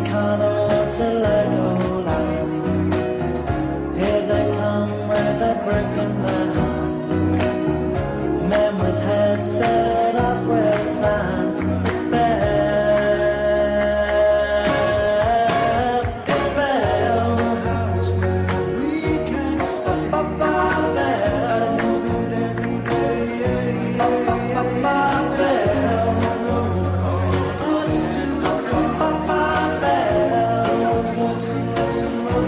kind of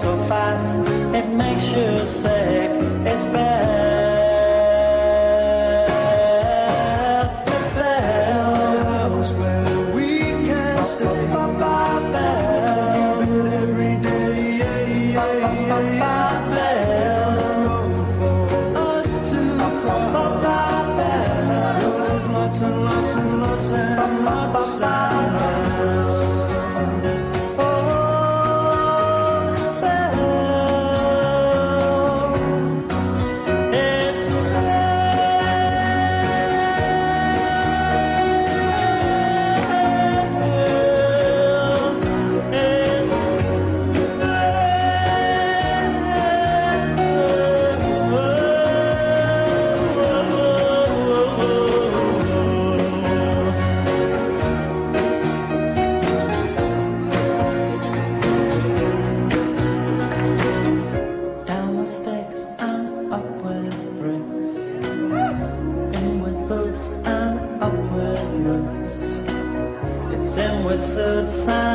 so fast, it makes you sick. It's bad. It's We can't every day. Us to. There's lots and lots and lots. And blessed sound.